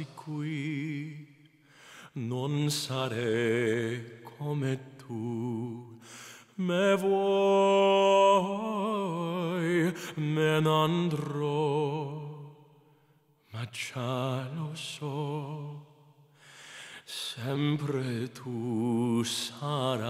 passi qui non sarei come tu. Me vuoi me n'andrò ma già lo so. Sempre tu sarà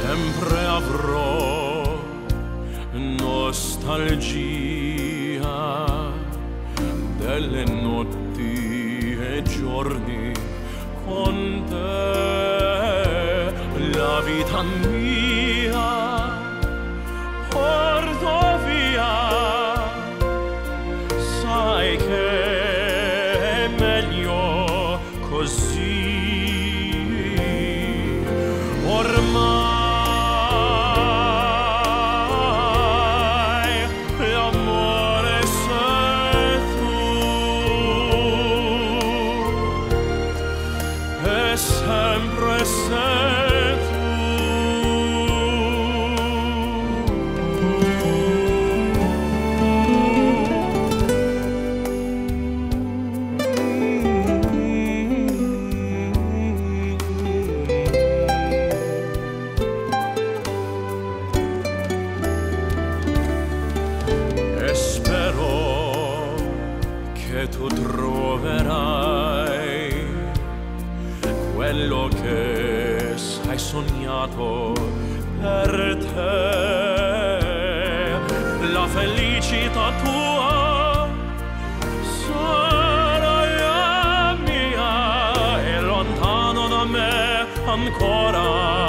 sempre avrò nostalgia delle notti e giorni con te. La vita mia porto via. Sai che è meglio così sempre sei tu. Spero che tu troverai quello che hai sognato per te. La felicità tua sarà mia e lontano da me ancora.